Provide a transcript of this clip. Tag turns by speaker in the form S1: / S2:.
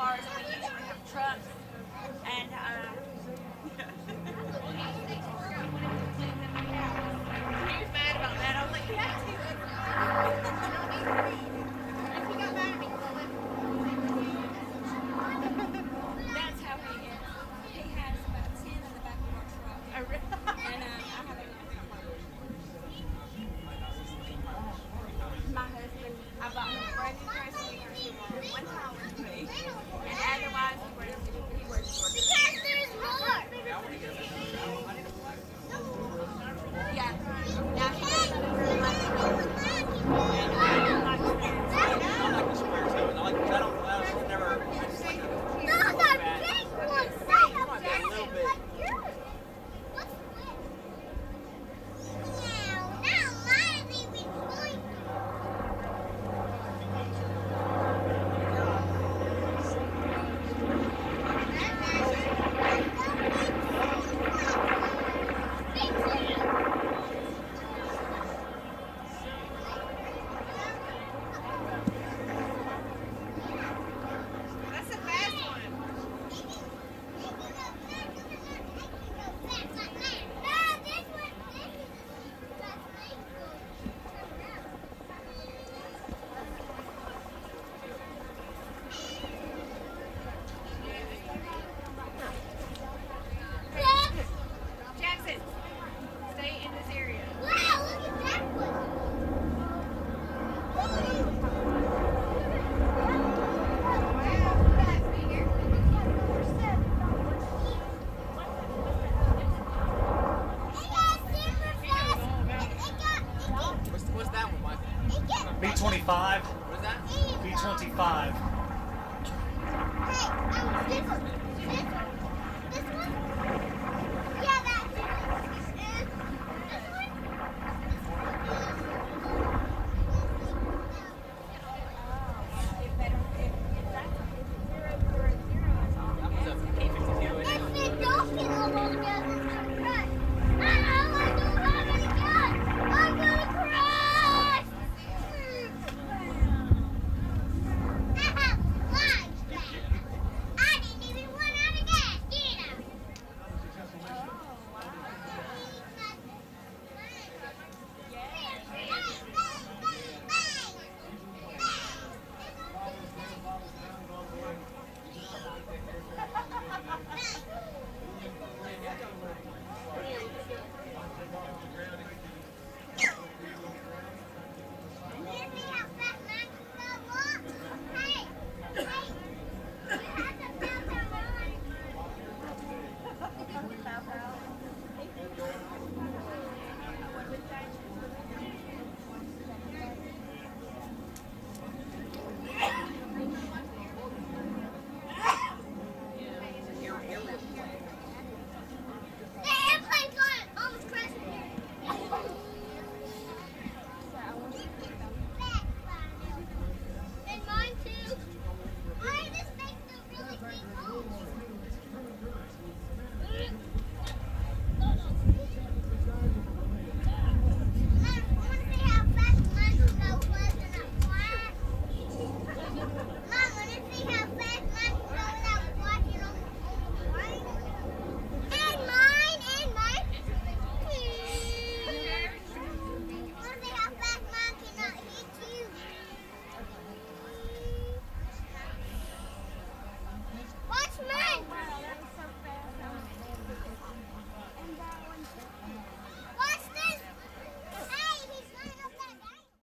S1: We used to have trucks, and um, he was mad about that. I was like. five. Hey, um, this, this, this one?